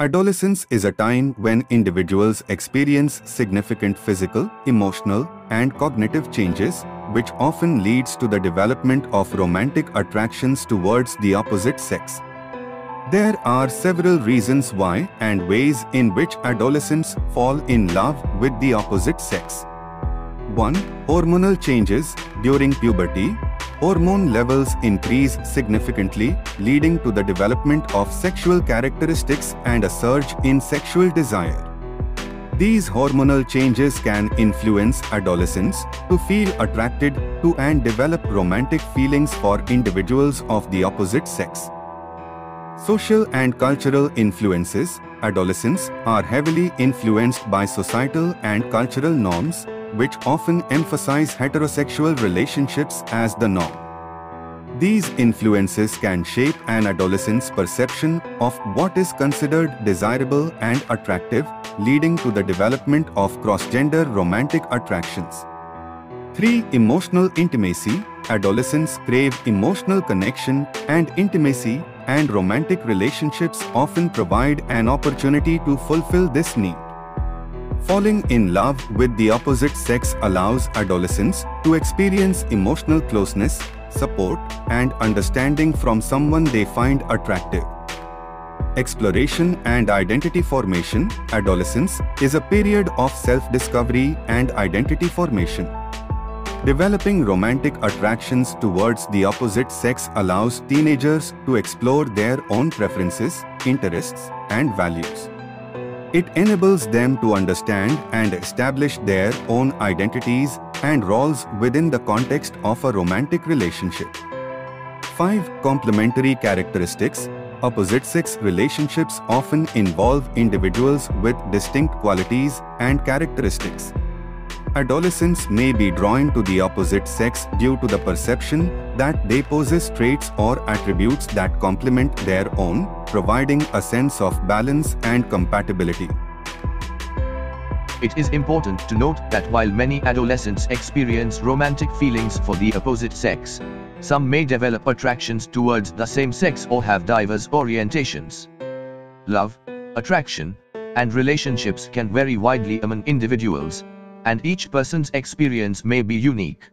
Adolescence is a time when individuals experience significant physical, emotional, and cognitive changes, which often leads to the development of romantic attractions towards the opposite sex. There are several reasons why and ways in which adolescents fall in love with the opposite sex. 1. Hormonal changes during puberty. Hormone levels increase significantly, leading to the development of sexual characteristics and a surge in sexual desire. These hormonal changes can influence adolescents to feel attracted to and develop romantic feelings for individuals of the opposite sex. Social and cultural influences Adolescents are heavily influenced by societal and cultural norms, which often emphasize heterosexual relationships as the norm. These influences can shape an adolescent's perception of what is considered desirable and attractive, leading to the development of cross-gender romantic attractions. 3. Emotional intimacy. Adolescents crave emotional connection and intimacy and romantic relationships often provide an opportunity to fulfill this need. Falling in love with the opposite sex allows adolescents to experience emotional closeness, support, and understanding from someone they find attractive. Exploration and identity formation, adolescence, is a period of self-discovery and identity formation. Developing romantic attractions towards the opposite sex allows teenagers to explore their own preferences, interests, and values. It enables them to understand and establish their own identities and roles within the context of a romantic relationship. 5. Complementary characteristics Opposite sex relationships often involve individuals with distinct qualities and characteristics. Adolescents may be drawn to the opposite sex due to the perception that they possess traits or attributes that complement their own, providing a sense of balance and compatibility. It is important to note that while many adolescents experience romantic feelings for the opposite sex, some may develop attractions towards the same sex or have diverse orientations. Love, attraction, and relationships can vary widely among individuals, and each person's experience may be unique.